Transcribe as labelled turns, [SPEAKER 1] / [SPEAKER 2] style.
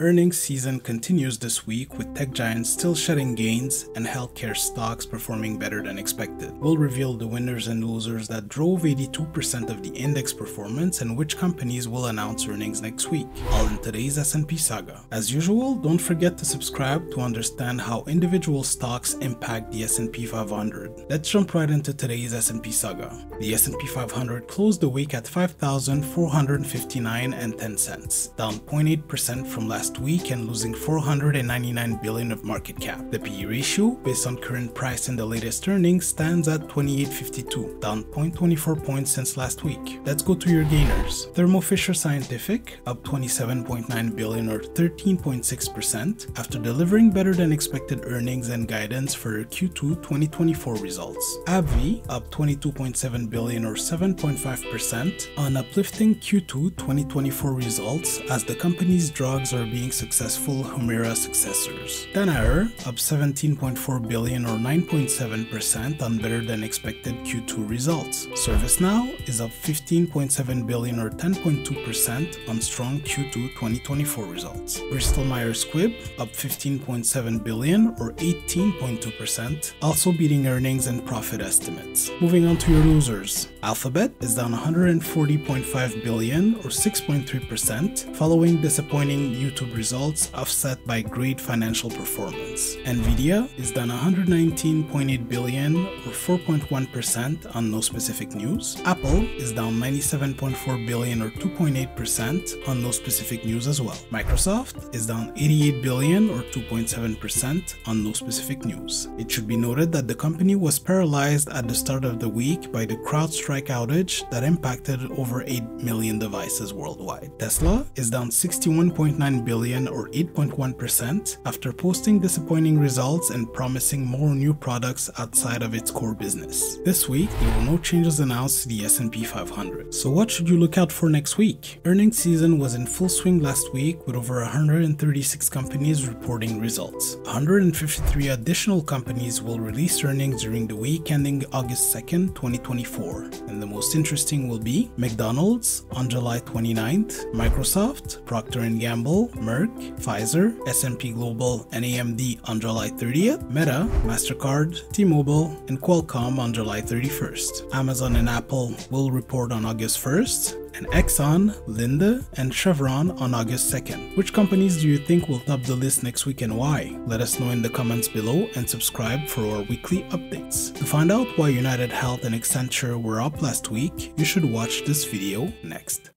[SPEAKER 1] Earnings season continues this week with tech giants still shedding gains and healthcare stocks performing better than expected. We'll reveal the winners and losers that drove 82% of the index performance and which companies will announce earnings next week, all in today's S&P saga. As usual, don't forget to subscribe to understand how individual stocks impact the S&P 500. Let's jump right into today's S&P saga. The S&P 500 closed the week at 5,459 and 10 cents, down 0.8% from last last week and losing 499 billion of market cap. The PE ratio, based on current price and the latest earnings, stands at 28.52, down 0.24 points since last week. Let's go to your gainers. Thermo Fisher Scientific, up 27.9 billion or 13.6% after delivering better than expected earnings and guidance for Q2 2024 results. AbbVie, up 22.7 billion or 7.5% on uplifting Q2 2024 results as the company's drugs are being successful Humira successors. Danaher up 17.4 billion or 9.7% on better than expected Q2 results. ServiceNow is up 15.7 billion or 10.2% on strong Q2 2024 results. Bristol Myers Squibb up 15.7 billion or 18.2%, also beating earnings and profit estimates. Moving on to your losers. Alphabet is down 140.5 billion or 6.3% following disappointing YouTube YouTube results offset by great financial performance. Nvidia is down 119.8 billion or 4.1% on no specific news. Apple is down 97.4 billion or 2.8% on no specific news as well. Microsoft is down 88 billion or 2.7% on no specific news. It should be noted that the company was paralyzed at the start of the week by the CrowdStrike outage that impacted over 8 million devices worldwide. Tesla is down 61.9 billion or 8.1% after posting disappointing results and promising more new products outside of its core business. This week, there were no changes announced to the S&P 500. So what should you look out for next week? Earnings season was in full swing last week with over 136 companies reporting results. 153 additional companies will release earnings during the week ending August 2nd, 2024. And the most interesting will be McDonald's on July 29th, Microsoft, Procter & Gamble, Merck, Pfizer, S&P Global, and AMD on July 30th, Meta, MasterCard, T-Mobile, and Qualcomm on July 31st. Amazon and Apple will report on August 1st, and Exxon, Linde, and Chevron on August 2nd. Which companies do you think will top the list next week and why? Let us know in the comments below and subscribe for our weekly updates. To find out why United Health and Accenture were up last week, you should watch this video next.